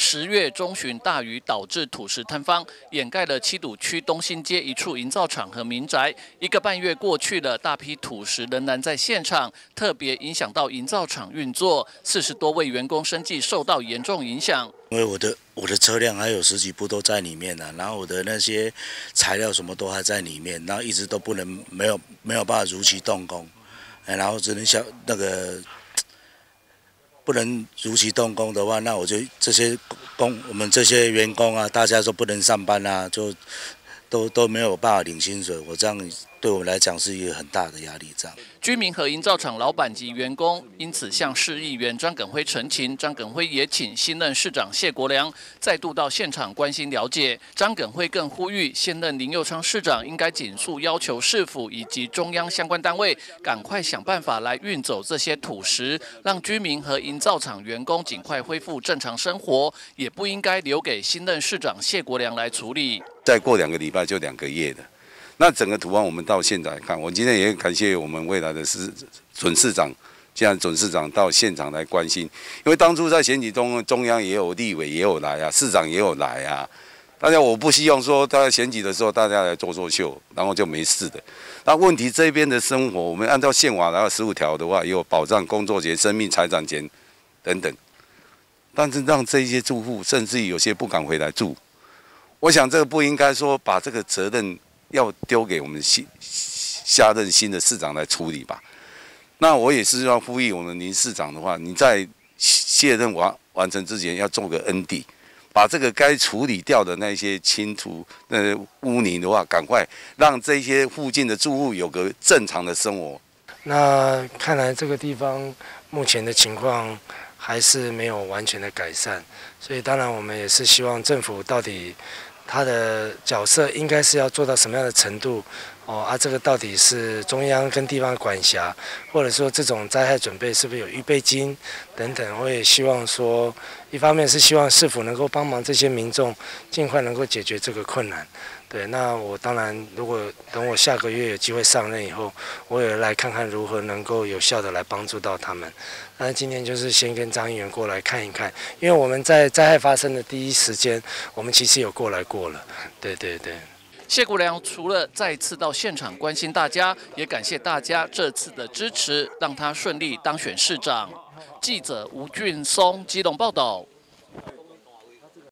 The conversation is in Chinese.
十月中旬大雨导致土石坍方，掩盖了七堵区东新街一处营造厂和民宅。一个半月过去了，大批土石仍然在现场，特别影响到营造厂运作，四十多位员工生计受到严重影响。因为我的我的车辆还有十几部都在里面呢，然后我的那些材料什么都还在里面，然后一直都不能没有没有办法如期动工，哎，然后只能想那个。不能如期动工的话，那我就这些工，我们这些员工啊，大家都不能上班啊，就都都没有办法领薪水。我这样。对我们来讲是一个很大的压力。这样，居民和营造厂老板及员工因此向市议员张耿辉陈情，张耿辉也请新任市长谢国良再度到现场关心了解。张耿辉更呼吁现任林佑昌市长应该紧速要求市府以及中央相关单位赶快想办法来运走这些土石，让居民和营造厂员工尽快恢复正常生活，也不应该留给新任市长谢国良来处理。再过两个礼拜就两个月的。那整个图案，我们到现在看，我今天也感谢我们未来的市准市长，既然准市长到现场来关心，因为当初在选举中，中央也有立委也有来啊，市长也有来啊。大家我不希望说，大家选举的时候大家来做做秀，然后就没事的。那问题这边的生活，我们按照宪法然后十五条的话，有保障工作权、生命财产权等等，但是让这些住户，甚至有些不敢回来住，我想这个不应该说把这个责任。要丢给我们新下任新的市长来处理吧。那我也是要呼吁我们林市长的话，你在卸任完完成之前要做个 N D，把这个该处理掉的那些清除呃污泥的话，赶快让这些附近的住户有个正常的生活。那看来这个地方目前的情况还是没有完全的改善，所以当然我们也是希望政府到底。他的角色应该是要做到什么样的程度？哦，啊，这个到底是中央跟地方管辖，或者说这种灾害准备是不是有预备金等等？我也希望说，一方面是希望市府能够帮忙这些民众尽快能够解决这个困难。对，那我当然，如果等我下个月有机会上任以后，我也来看看如何能够有效的来帮助到他们。那今天就是先跟张议员过来看一看，因为我们在灾害发生的第一时间，我们其实有过来过了。对对对。谢国良除了再次到现场关心大家，也感谢大家这次的支持，让他顺利当选市长。记者吴俊松基隆报道。